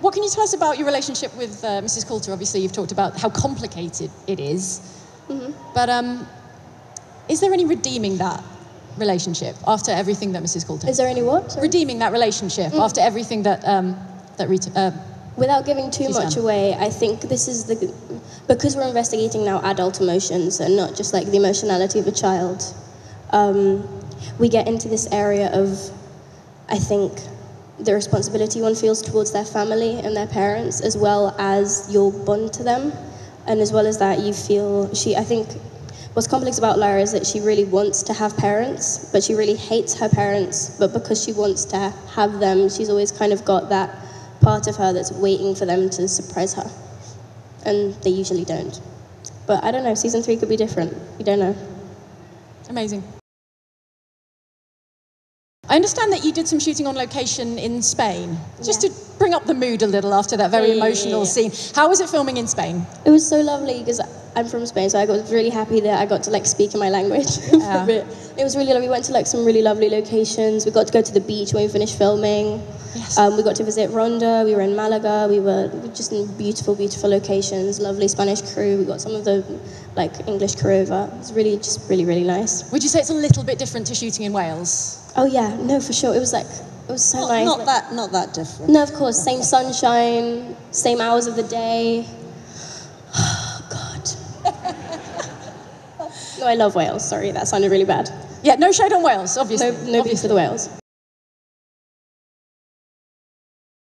what can you tell us about your relationship with uh, Mrs. Coulter? Obviously, you've talked about how complicated it is. But um, is there any redeeming that relationship after everything that Mrs. Coulter? Is there any what? Sorry? redeeming that relationship after everything that um, that Rita? Uh, Without giving too much away, I think this is the because we're investigating now adult emotions and not just like the emotionality of a child. Um, we get into this area of, I think, the responsibility one feels towards their family and their parents, as well as your bond to them, and as well as that, you feel she. I think what's complex about Lyra is that she really wants to have parents, but she really hates her parents. But because she wants to have them, she's always kind of got that part of her that's waiting for them to surprise her. And they usually don't. But I don't know, season three could be different. You don't know. amazing. I understand that you did some shooting on location in Spain, just Yeah. to bring up the mood a little after that very Yeah, emotional yeah. scene. How was it filming in Spain? It was so lovely because I'm from Spain, so I was really happy that I got to like speak in my language Yeah. It was really lovely. We went to like some really lovely locations. We got to go to the beach when we finished filming. Yes. Um, we got to visit Ronda. We were in Malaga. We were just in beautiful, beautiful locations. Lovely Spanish crew. We got some of the like English crew over. It was really, just really, really nice. Would you say it's a little bit different to shooting in Wales? Oh yeah, no, for sure. It was like it was so Not, nice. not that, not that different. No, of course. Same sunshine, same hours of the day. Oh, God. No, I love Wales. Sorry, that sounded really bad. Yeah, no shade on Wales, obviously. No, no beef for the Wales.